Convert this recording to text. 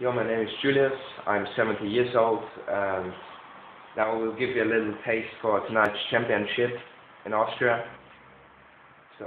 Yo, my name is Julius. I'm 70 years old. and now I will give you a little taste for tonight's championship in Austria. So.